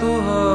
tu